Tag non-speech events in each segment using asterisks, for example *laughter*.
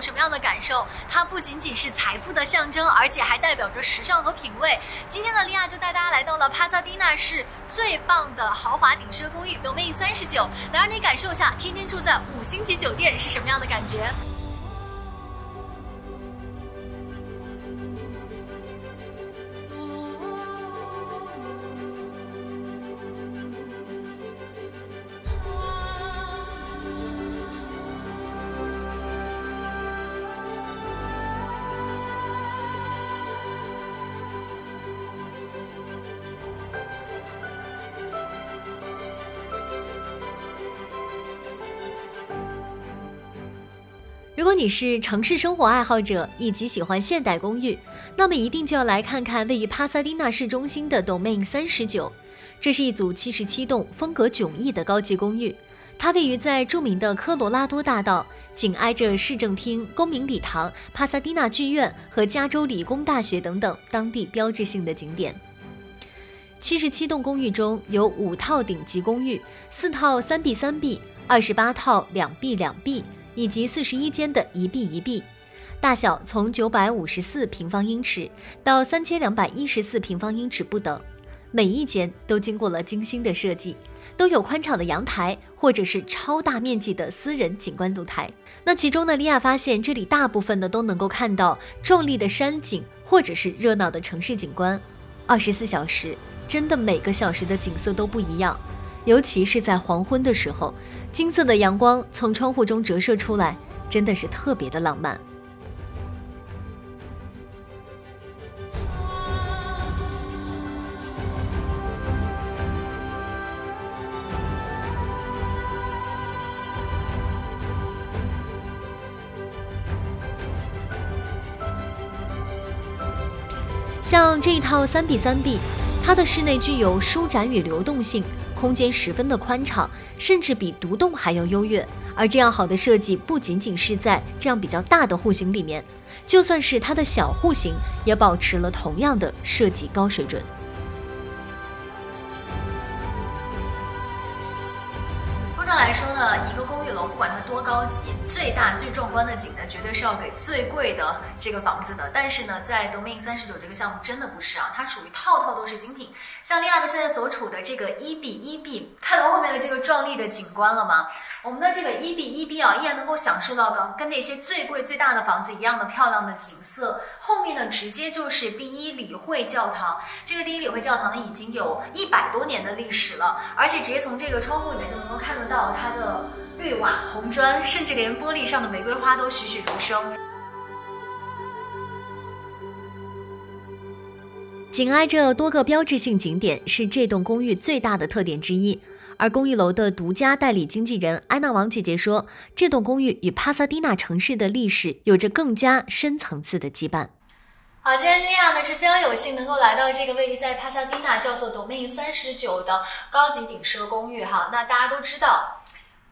什么样的感受？它不仅仅是财富的象征，而且还代表着时尚和品味。今天的利亚就带大家来到了帕萨迪纳市最棒的豪华顶奢公寓 Domain 三十九，来让你感受一下天天住在五星级酒店是什么样的感觉。如果你是城市生活爱好者以及喜欢现代公寓，那么一定就要来看看位于帕萨迪纳市中心的 Domain 三十九。这是一组七十七栋风格迥异的高级公寓，它位于在著名的科罗拉多大道，紧挨着市政厅、公民礼堂、帕萨迪纳剧院和加州理工大学等等当地标志性的景点。七十七栋公寓中有五套顶级公寓，四套三 B 三 B，二十八套两 B 两 B。以及四十一间的一 B 一 B，大小从九百五十四平方英尺到三千两百一十四平方英尺不等，每一间都经过了精心的设计，都有宽敞的阳台或者是超大面积的私人景观露台。那其中呢，利亚发现这里大部分呢都能够看到壮丽的山景或者是热闹的城市景观，二十四小时真的每个小时的景色都不一样。尤其是在黄昏的时候，金色的阳光从窗户中折射出来，真的是特别的浪漫。像这一套三 B 三 B。它的室内具有舒展与流动性，空间十分的宽敞，甚至比独栋还要优越。而这样好的设计，不仅仅是在这样比较大的户型里面，就算是它的小户型，也保持了同样的设计高水准。通常来说呢，一不管它多高级，最大最壮观的景呢，绝对是要给最贵的这个房子的。但是呢，在 Domain 三十九这个项目真的不是啊，它属于套套都是精品。像利亚的现在所处的这个一比一 B，看到后面的这个壮丽的景观了吗？我们的这个一比一 B 啊，依然能够享受到跟跟那些最贵最大的房子一样的漂亮的景色。后面呢，直接就是第一理会教堂。这个第一理会教堂呢，已经有一百多年的历史了，而且直接从这个窗户里面就能够看得到它的。绿瓦红砖，甚至连玻璃上的玫瑰花都栩栩如生。紧挨着多个标志性景点，是这栋公寓最大的特点之一。而公寓楼的独家代理经纪人安娜王姐姐说，这栋公寓与帕萨迪纳城市的历史有着更加深层次的羁绊。好，今天莉亚呢是非常有幸能够来到这个位于在帕萨迪纳叫做 Domain 三十九的高级顶奢公寓。哈，那大家都知道。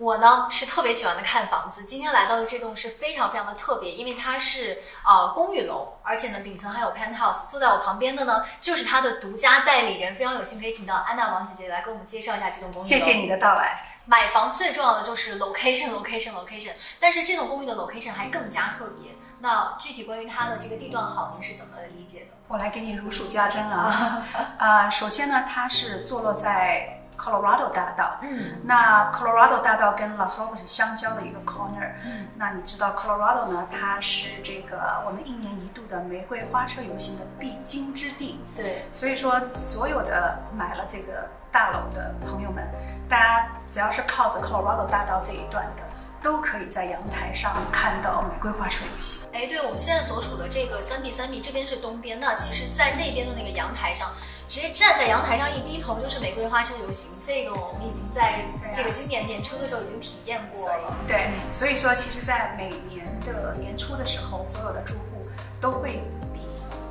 我呢是特别喜欢的看房子，今天来到的这栋是非常非常的特别，因为它是呃公寓楼，而且呢顶层还有 penthouse。坐在我旁边的呢就是它的独家代理人，非常有幸可以请到安娜王姐姐来给我们介绍一下这栋公寓。谢谢你的到来。买房最重要的就是 location，location，location。但是这栋公寓的 location 还更加特别。那具体关于它的这个地段好，您是怎么理解的？我来给你如数家珍啊。*laughs* 啊，首先呢，它是坐落在。Colorado 大道，嗯，那 Colorado 大道跟 Las Vegas 相交的一个 corner，嗯，那你知道 Colorado 呢？它是这个我们一年一度的玫瑰花车游行的必经之地，对，所以说所有的买了这个大楼的朋友们，大家只要是靠着 Colorado 大道这一段的，都可以在阳台上看到玫瑰花车游行。哎，对，我们现在所处的这个三 B 三 B 这边是东边，那其实，在那边的那个阳台上。直接站在阳台上一低头就是玫瑰花车游行，这个我们已经在这个今年年初的时候已经体验过了。对，所以说其实，在每年的年初的时候，所有的住户都会比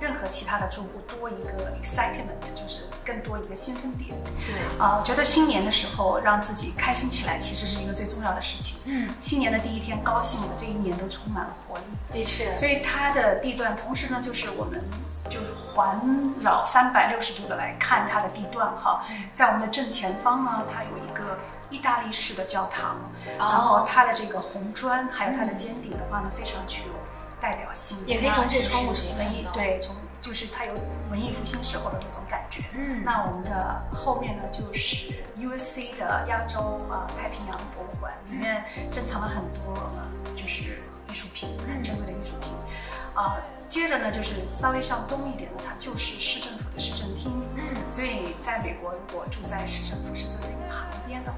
任何其他的住户多一个 excitement，就是更多一个兴奋点。对，啊，觉得新年的时候让自己开心起来，其实是一个最重要的事情。嗯，新年的第一天高兴了，这一年都充满了活力。的确，所以它的地段，同时呢，就是我们。就是环绕三百六十度的来看它的地段哈，在我们的正前方呢，它有一个意大利式的教堂，然后它的这个红砖还有它的尖顶的话呢，非常具有代表性的，也可以从这就是窗户文艺对，从就是它有文艺复兴时候的那种感觉。嗯那我们的后面呢，就是 USC 的亚洲呃、太平洋博物馆，里面珍藏了很多呃，就是艺术品，很珍贵的艺术品。啊、接着呢，就是稍微向东一点呢，它就是市政府的市政厅。嗯所以在美国，如果住在市政府市政厅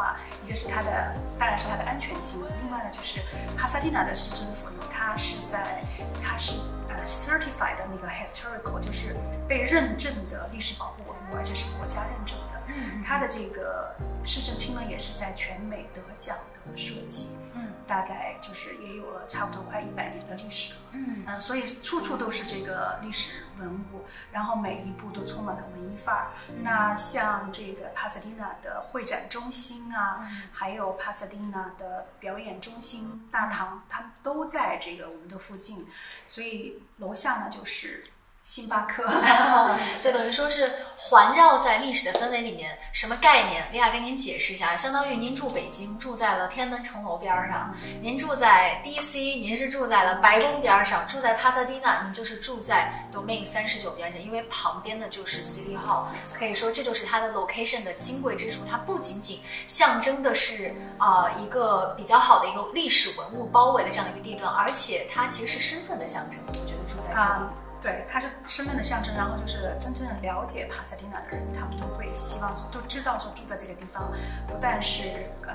话，一个是它的，当然是它的安全性，另外呢就是帕萨蒂纳的市政府呢，它是在它是呃 certified 的那个 historical，就是被认证的历史保护文物，而且是国家认证的。嗯它的这个市政厅呢，也是在全美得奖的设计，嗯大概就是也有了差不多快一百年的历史了。嗯嗯，所以处处都是这个历史文物，然后每一步都充满了文艺范儿。那像这个帕萨蒂纳的会展中心啊，还有帕萨蒂纳的表演中心大堂，它们都在这个我们的附近，所以楼下呢就是星巴克。*laughs* 就等于说是环绕在历史的氛围里面，什么概念？莉亚跟您解释一下，相当于您住北京，住在了天安门城楼边儿上；您住在 DC，您是住在了白宫边儿上；住在帕萨蒂纳，您就是住在 Domain 三十九边上，因为旁边的就是 City Hall。可以说这就是它的 location 的金贵之处，它不仅仅象征的是啊、呃一个比较好的一个历史文物包围的这样的一个地段，而且它其实是身份的象征。我觉得住在这里。啊，对，它是身份的象征，然后就是真正了解帕萨蒂纳的人，他们都会希望都知道说住在这个地方，不但是呃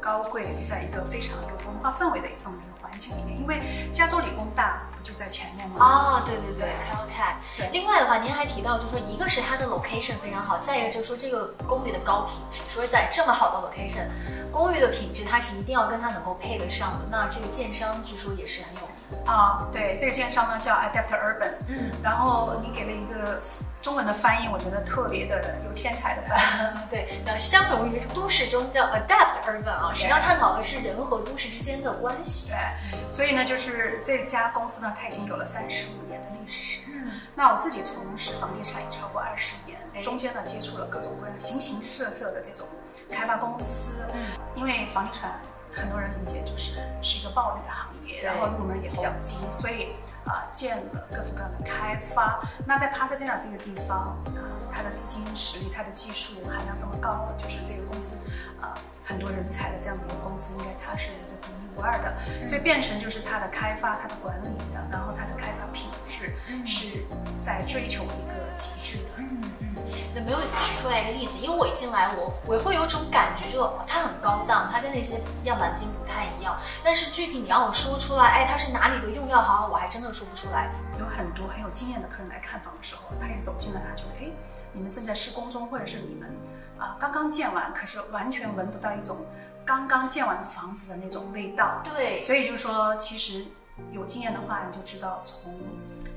高贵，在一个非常有文化氛围的这么一个环境里面，因为加州理工大不就在前面吗？啊，对对对，Caltech。对另外的话，您还提到，就是说，一个是它的 location 非常好，再一个就是说这个公寓的高品质。说是在这么好的 location，公寓的品质它是一定要跟它能够配得上的。那这个建商据说也是很有。啊，对，这个建商呢叫 Adapt Urban，嗯，然后你给了一个中文的翻译，我觉得特别的有天才的翻译。*laughs* 对，叫相融于都市中，叫 adapt urban 啊，实际上探讨的是人和都市之间的关系。对，所以呢，就是这家公司呢，它已经有了三十五年的历史。嗯，那我自己从事房地产也超过二十哎年，中间呢接触了各种各样形形色色的这种开发公司。嗯因为房地产很多人理解就是是一个暴利的行业，然后入门也比较低，所以啊、建了各种各样的开发。那在帕萨蒂纳这个地方，啊、它的资金实力、它的技术含量这么高，就是这个公司啊、很多人才的这样的一个公司，应该它是一个独一无二的，所以变成就是它的开发、它的管理的，然后它的开发品质是在追求一个极致的。嗯嗯，就没有举出来一个例子，因为我一进来，我我会有种感觉，就它很高档，它跟那些样板间不太一样。但是具体你要我说出来，哎，它是哪里的用料好，我还真的说不出来。有很多很有经验的客人来看房的时候，他一走进来，他觉得，哎，你们正在施工中，或者是你们啊、刚刚建完，可是完全闻不到一种刚刚建完房子的那种味道。对，所以就是说，其实有经验的话，你就知道从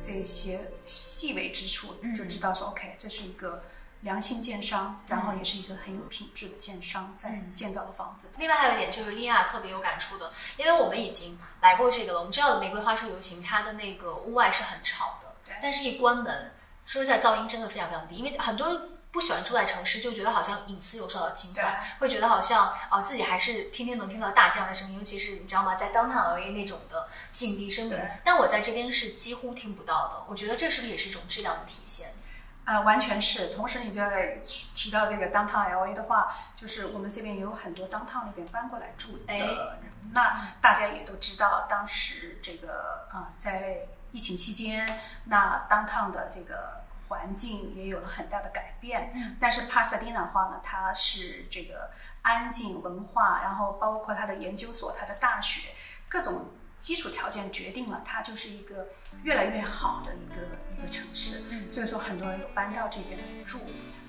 这些细微之处嗯。就知道说、OK，这是一个良心建商，然后也是一个很有品质的建商在嗯。建造的房子。另外还有一点就是莉亚特别有感触的，因为我们已经来过这个了，我们知道玫瑰花车游行它的那个屋外是很吵的对，但是一关门，说实在噪音真的非常非常低，因为很多人不喜欢住在城市，就觉得好像隐私有受到侵犯，会觉得好像啊、呃自己还是天天能听到大江的声音，尤其是你知道吗，在 downtown LA 那种的静谧声但我在这边是几乎听不到的，我觉得这是不是也是一种质量的体现？啊、完全是。同时，你在提到这个 downtown LA 的话，就是我们这边也有很多 downtown 那边搬过来住的哎。那大家也都知道，当时这个啊、在疫情期间，那 downtown 的这个环境也有了很大的改变。嗯但是帕萨蒂纳的话呢，它是这个安静文化，然后包括它的研究所、它的大学各种。基础条件决定了它就是一个越来越好的一个一个城市，所以说很多人有搬到这边来住。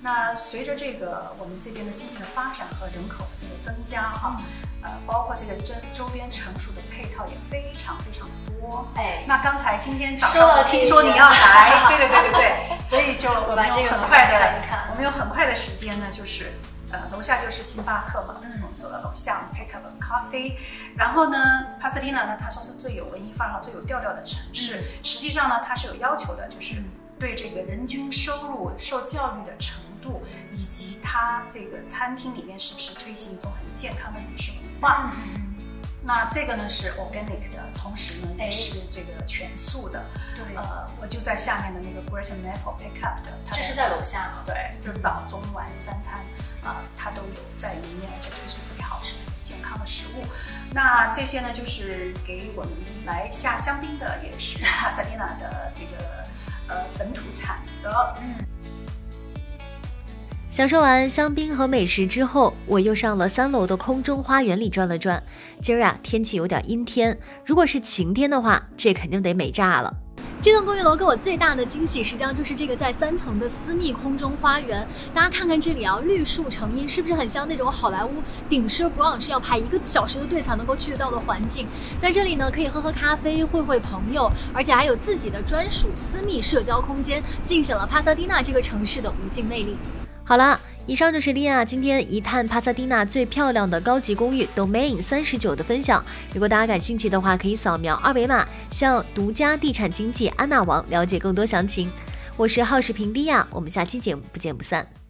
那随着这个我们这边的经济的发展和人口的这个增加哈，呃，包括这个周周边成熟的配套也非常非常多。哎，那刚才今天早上听说你要来，对对对对对，所以就 *laughs* 我们有很快的，我们有很快的时间呢，就是呃楼下就是星巴克嘛，嗯我们走到楼下，我们配咖咖啡，然后呢，帕斯蒂娜呢，他说是最有文艺范儿、最有调调的城市，嗯。实际上呢，它是有要求的，就是对这个人均收入、受教育的程度，以及它这个餐厅里面是不是推行一种很健康的饮食文化。那这个呢是 organic 的，同时呢也是这个全素的。对。呃，我就在下面的那个 Greater Maple Pickup 的，就是在楼下。对，就早中晚三餐啊，它都有在里面，就推出特别好吃、健康的食物。那这些呢，就是给我们来下香槟的，也是帕 *laughs* 萨蒂娜的这个呃本土产的。嗯。享受完香槟和美食之后，我又上了三楼的空中花园里转了转。今儿啊，天气有点阴天，如果是晴天的话，这肯定得美炸了。这栋公寓楼给我最大的惊喜，实际上就是这个在三层的私密空中花园。大家看看这里啊，绿树成荫，是不是很像那种好莱坞顶奢 brunch 要排一个小时的队才能够去到的环境？在这里呢，可以喝喝咖啡，会会朋友，而且还有自己的专属私密社交空间，尽显了帕萨蒂娜这个城市的无尽魅力。好啦，以上就是莉亚今天一探帕萨蒂娜最漂亮的高级公寓 Domain 三十九的分享。如果大家感兴趣的话，可以扫描二维码向独家地产经纪安娜王了解更多详情。我是好视频莉亚，我们下期节目不见不散。